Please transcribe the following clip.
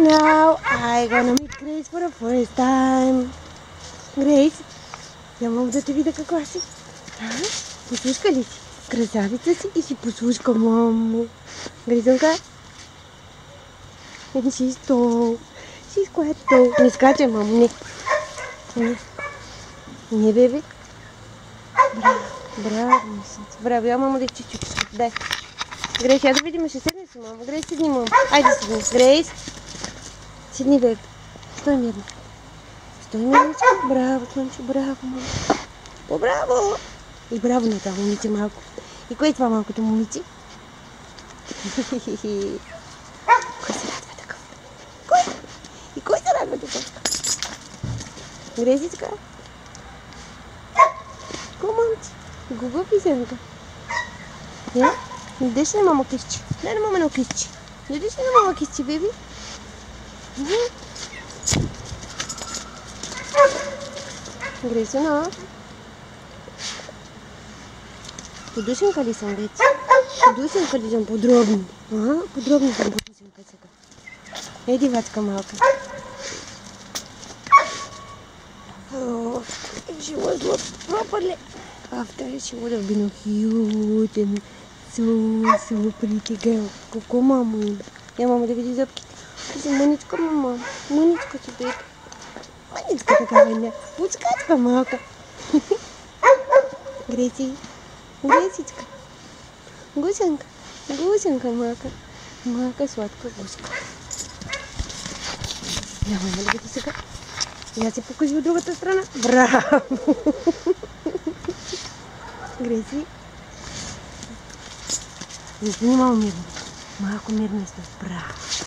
Now I gonna meet Grace for the first time. Грейс, я мога да те видя каква си. А? Послушка ли си? Красавица си и си послушка, мамо. Гризонка? And she's tall. She's quite tall. Не скачай, мамо, не. Не, не бебе. Браво, браво, мисълце. Браво, я мамо да чучка. Дай. Грейс, я да видим, ще седне мамо. Грейс, седни, мамо. Айде седни. Грейс. Седни, бебе. Стой мирно. Стой мирничко. Браво, слънче, браво, мамо. О, браво! И браво на това момиче малко. И кое е това малкото момиче? Кой се радва така? Кой? И кой се радва така? Грезичка? Ко момче? Гуга писанка. Я? Не деш ли мама кисчи? Дай на мама на кисчи. Не деш ли на мама кисчи, беби? Гресина. Подушенка ли съм вече? Подушенка ли съм подробно? Ага, подробно съм подушенка сега. Еди, вачка малка. She was looked properly after she would have been cute and so, so pretty girl. Ко мамо? Я мама да види зъбките. Ти си мъничка, мама. Мъничка си, бебе. Мъничка така ваня. Пускачка малка. Греси. Гресичка. Гусенка. Гусенка малка. Малка сладка гуска. Я мама да види сега. Я си покажи от другата страна. Браво! Греси. Засними малко мирно. Малко мирно сте. Браво!